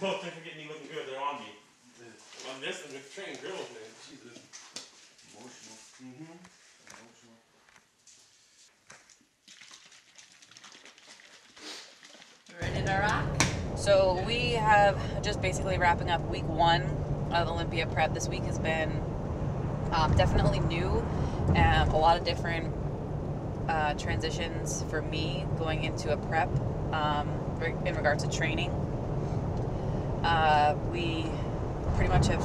Both think are getting me looking good. They're on me. I'm missing with trained girls, man. Jesus. Emotional. Mm-hmm. Emotional. Ready to rock? So we have just basically wrapping up week one of Olympia prep. This week has been um, definitely new. Um, a lot of different uh, transitions for me going into a prep um, in regards to training. Uh, we pretty much have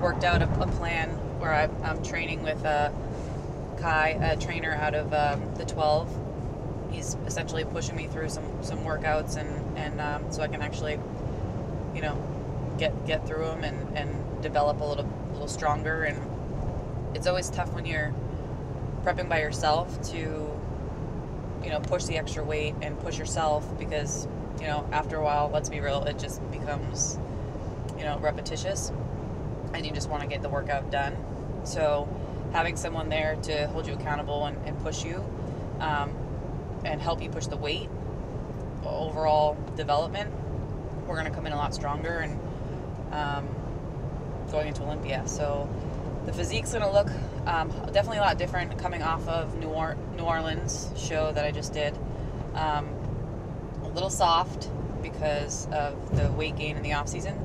worked out a, a plan where I, I'm training with uh, Kai, a trainer out of um, the 12 he's essentially pushing me through some some workouts and and um, so I can actually you know get get through them and and develop a little a little stronger. And it's always tough when you're prepping by yourself to you know push the extra weight and push yourself because you know after a while let's be real it just becomes you know repetitious and you just want to get the workout done. So having someone there to hold you accountable and, and push you um, and help you push the weight overall development we're going to come in a lot stronger and um, going into olympia. So the physique's going to look um, definitely a lot different coming off of new, or- new orleans show that i just did. Um, little soft because of the weight gain in the off season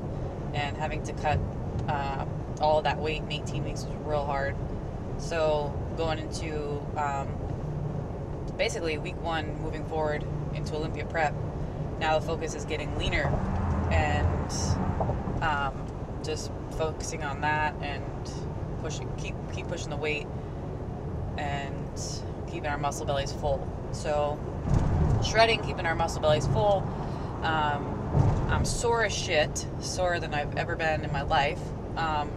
and having to cut uh, all that weight in 18 weeks was real hard so going into um, basically week one moving forward into Olympia prep. Now the focus is getting leaner and um, just focusing on that and pushing, keep keep pushing the weight and keeping our muscle bellies full. So shredding, keeping our muscle bellies full. Um, I'm sore as shit, sorer than I've ever been in my life um,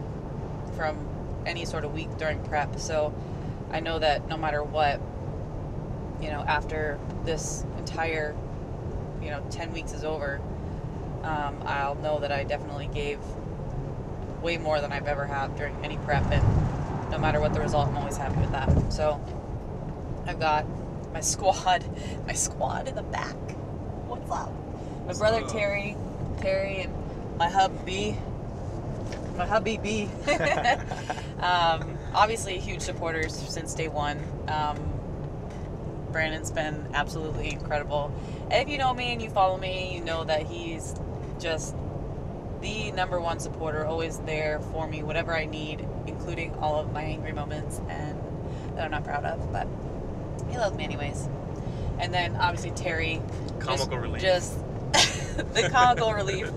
from any sort of week during prep. So I know that no matter what, you know, after this entire, you know, 10 weeks is over, um, I'll know that I definitely gave way more than I've ever had during any prep. And no matter what the result, I'm always happy with that. So I've got my squad, my squad in the back. What's up? My brother Terry, Terry, and my hub B, my hubby B. um, obviously, huge supporters since day one. Um, Brandon's been absolutely incredible. And if you know me and you follow me, you know that he's just the number one supporter, always there for me, whatever I need, including all of my angry moments and that I'm not proud of. But he loves me anyways. And then obviously Terry, Comical just, relief. just the comical relief,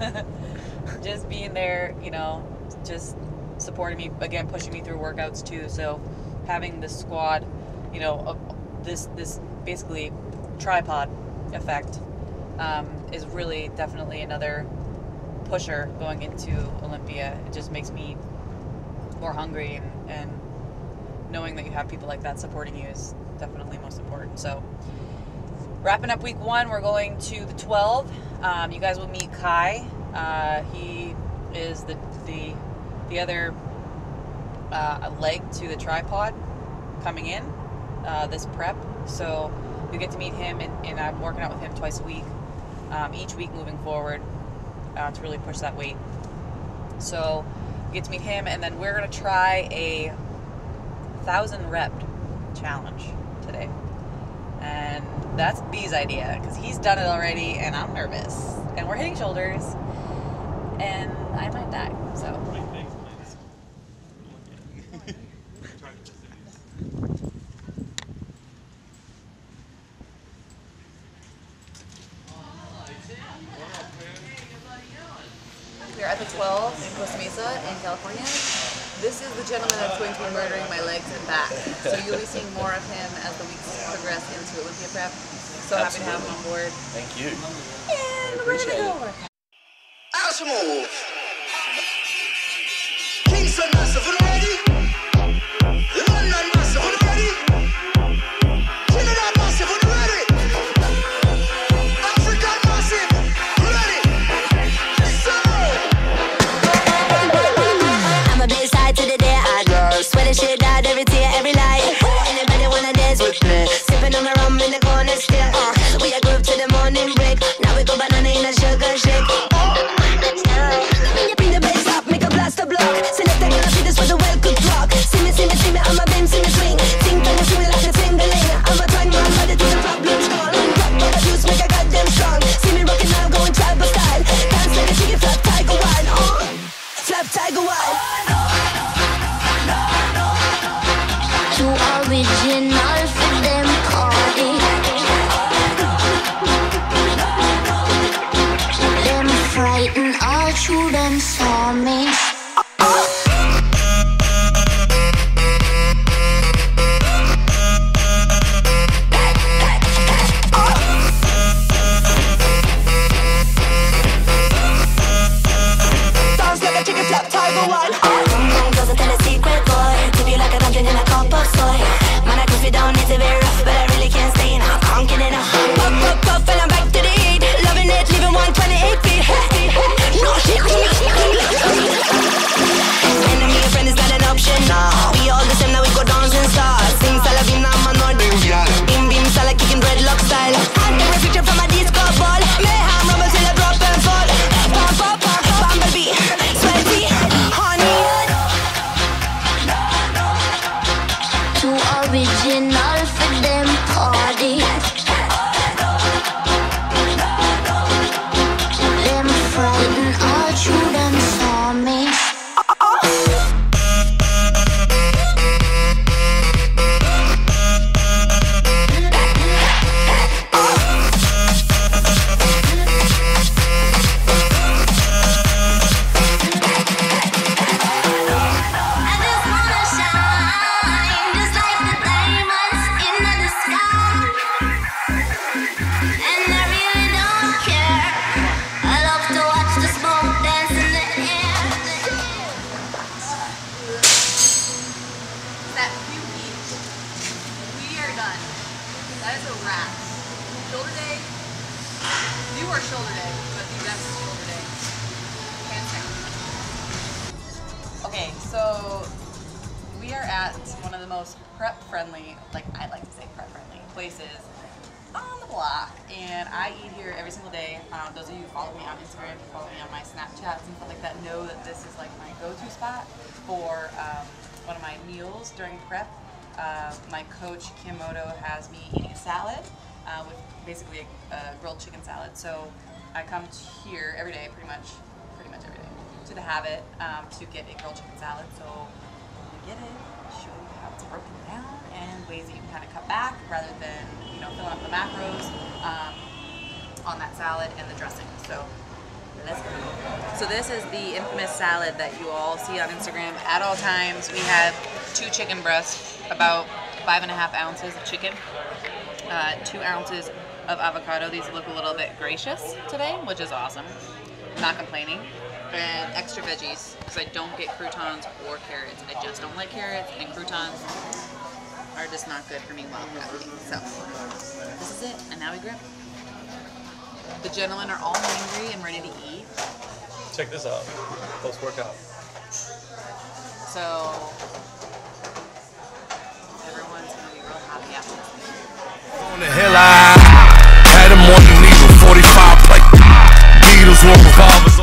just being there, you know, just supporting me again, pushing me through workouts too. So having the squad, you know, of this this basically tripod effect um, is really definitely another pusher going into Olympia. It just makes me more hungry and, and knowing that you have people like that supporting you is definitely most important. So wrapping up week one, we're going to the 12. Um, you guys will meet Kai. Uh, he is the the the other uh, leg to the tripod coming in uh, this prep. So you get to meet him, and, and I'm working out with him twice a week, um, each week moving forward uh, to really push that weight. So you get to meet him, and then we're gonna try a thousand rep challenge today, and that's B's idea because he's done it already, and I'm nervous, and we're hitting shoulders, and I might die. So. We're at the 12 in Costa Mesa in California. This is the gentleman that's going to be murdering my legs and back. So you'll be seeing more of him as the weeks progress into Olympia prep. So happy to have him on board. Thank you. And we're gonna go work. Asimov. Kingston Massive, them saw me. Done. That is a wrap. Shoulder day. You are shoulder day, but the best shoulder day. Hands down. Okay, so we are at one of the most prep friendly, like I like to say prep friendly places on the block. And I eat here every single day. Um, those of you who follow me on Instagram, follow me on my Snapchats and stuff like that, know that this is like my go-to spot for um, one of my meals during prep. Uh, my coach Kimoto has me eating a salad uh, with basically a, a grilled chicken salad. So I come here every day, pretty much, pretty much every day, to the Habit um, to get a grilled chicken salad. So you get it, show you how it's broken down and ways that you can kind of cut back rather than you know filling up the macros um, on that salad and the dressing. So. So this is the infamous salad that you all see on Instagram at all times. We have two chicken breasts, about five and a half ounces of chicken, uh, two ounces of avocado. These look a little bit gracious today, which is awesome. Not complaining. And extra veggies because I don't get croutons or carrots. I just don't like carrots and croutons are just not good for me while I'm cooking. So this is it, and now we grip. The gentlemen are all hungry and ready to eat. Check this out. Post workout. So On the hill, I had him on the knee with 45 plate. Beatles were revolvers.